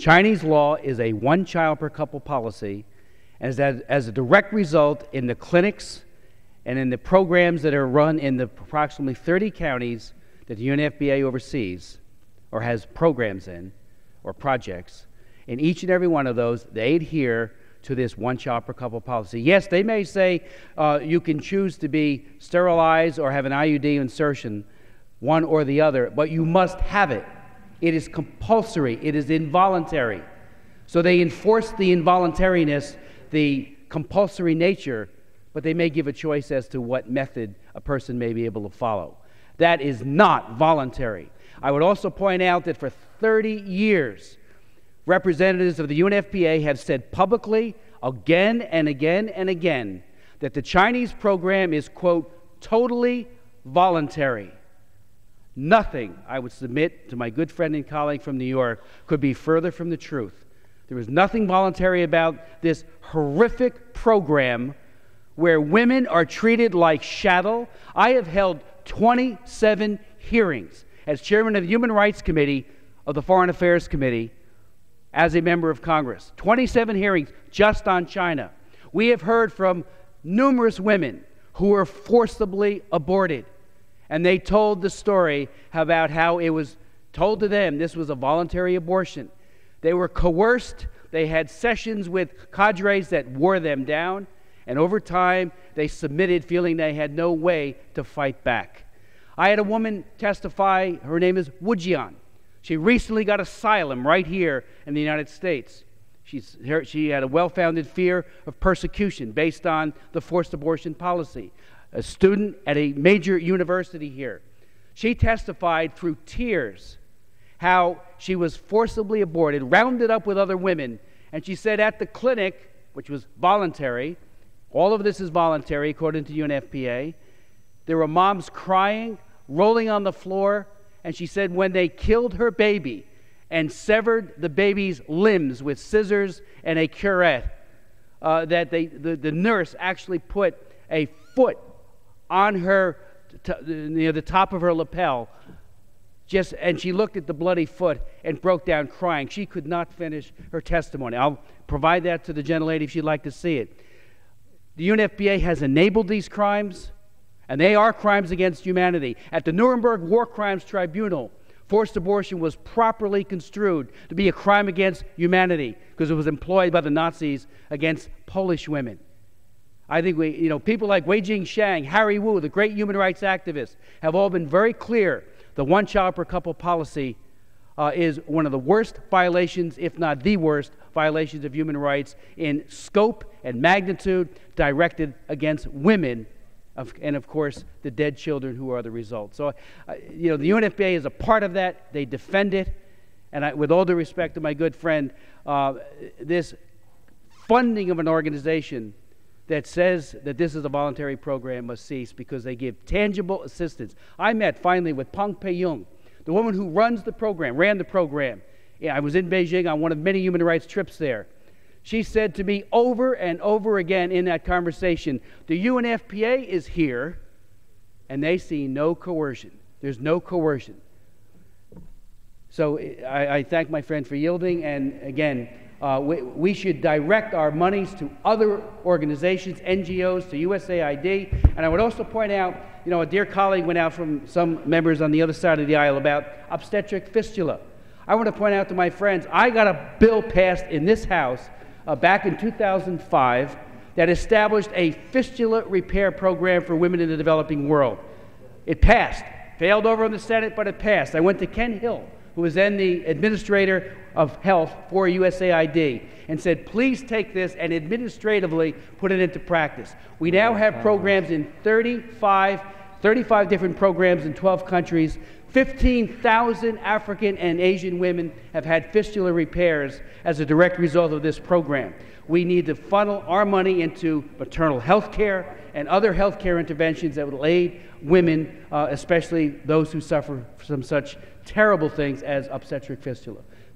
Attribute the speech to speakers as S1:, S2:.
S1: Chinese law is a one child per couple policy, and as, as a direct result, in the clinics and in the programs that are run in the approximately 30 counties that the UNFPA oversees or has programs in or projects, in each and every one of those, they adhere to this one child per couple policy. Yes, they may say uh, you can choose to be sterilized or have an IUD insertion, one or the other, but you must have it. It is compulsory, it is involuntary. So they enforce the involuntariness, the compulsory nature, but they may give a choice as to what method a person may be able to follow. That is not voluntary. I would also point out that for 30 years, representatives of the UNFPA have said publicly, again and again and again, that the Chinese program is, quote, totally voluntary. Nothing, I would submit to my good friend and colleague from New York, could be further from the truth. There was nothing voluntary about this horrific program where women are treated like chattel. I have held 27 hearings as chairman of the Human Rights Committee of the Foreign Affairs Committee as a member of Congress. 27 hearings just on China. We have heard from numerous women who were forcibly aborted and they told the story about how it was told to them this was a voluntary abortion. They were coerced, they had sessions with cadres that wore them down, and over time they submitted, feeling they had no way to fight back. I had a woman testify, her name is Wujian. She recently got asylum right here in the United States. She's, she had a well founded fear of persecution based on the forced abortion policy a student at a major university here. She testified through tears how she was forcibly aborted, rounded up with other women, and she said at the clinic, which was voluntary, all of this is voluntary according to UNFPA, there were moms crying, rolling on the floor, and she said when they killed her baby and severed the baby's limbs with scissors and a curette, uh, that they, the, the nurse actually put a foot on her, near the top of her lapel, just, and she looked at the bloody foot and broke down crying. She could not finish her testimony. I'll provide that to the gentlelady if she'd like to see it. The UNFPA has enabled these crimes, and they are crimes against humanity. At the Nuremberg War Crimes Tribunal, forced abortion was properly construed to be a crime against humanity because it was employed by the Nazis against Polish women. I think we, you know, people like Wei Jingsheng, Harry Wu, the great human rights activists, have all been very clear. The one child per couple policy uh, is one of the worst violations, if not the worst, violations of human rights in scope and magnitude directed against women, of, and of course, the dead children who are the result. So, uh, you know, the UNFPA is a part of that. They defend it. And I, with all due respect to my good friend, uh, this funding of an organization that says that this is a voluntary program must cease because they give tangible assistance. I met finally with Peng Peiyun, the woman who runs the program, ran the program. Yeah, I was in Beijing on one of many human rights trips there. She said to me over and over again in that conversation, the UNFPA is here and they see no coercion. There's no coercion. So I, I thank my friend for yielding, and again, uh, we, we, should direct our monies to other organizations, NGOs, to USAID. And I would also point out, you know, a dear colleague went out from some members on the other side of the aisle about obstetric fistula. I want to point out to my friends, I got a bill passed in this House uh, back in 2005 that established a fistula repair program for women in the developing world. It passed. Failed over in the Senate, but it passed. I went to Kent Hill who was then the administrator of health for USAID, and said, please take this and administratively put it into practice. We now have programs in 35, 35 different programs in 12 countries. 15,000 African and Asian women have had fistula repairs as a direct result of this program. We need to funnel our money into maternal health care and other health care interventions that will aid women, uh, especially those who suffer from such terrible things as obstetric fistula.